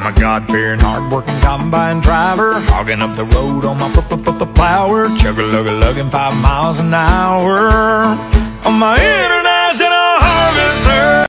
I'm a God-fearing, hard-working combine driver Hogging up the road on my p-p-p-plower Chugga-lugga-lugging five miles an hour. On my